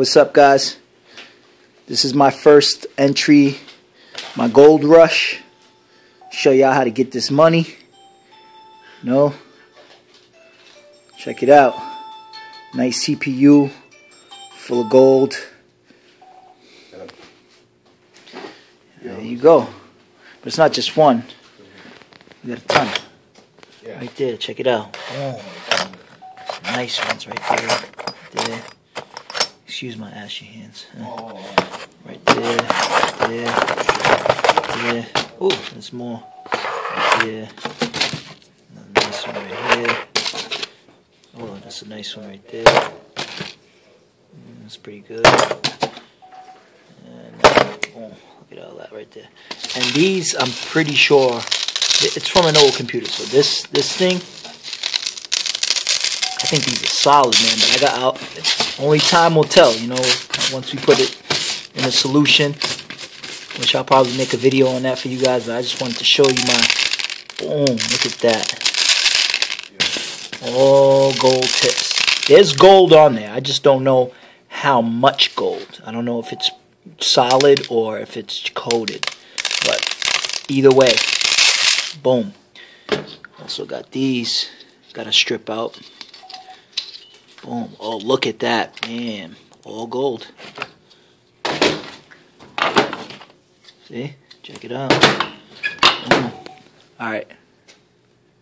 What's up guys? This is my first entry, my gold rush. Show y'all how to get this money. No? Check it out. Nice CPU, full of gold. There you go. But it's not just one. We got a ton. Right there, check it out. Oh, nice ones right there. There. Excuse my ashy hands. Right there, there, there. Oh, there's more. Right there. Another nice one right here. Oh, that's a nice one right there. Mm, That's pretty good. And oh, look at all that right there. And these, I'm pretty sure, it's from an old computer. So this this thing, think these are solid, man. But I got out. Only time will tell, you know. Once we put it in a solution, which I'll probably make a video on that for you guys. But I just wanted to show you my. Boom! Look at that. All gold tips. There's gold on there. I just don't know how much gold. I don't know if it's solid or if it's coated. But either way, boom. Also got these. Got to strip out. Boom. Oh, look at that. Man. All gold. See? Check it out. Boom. All right.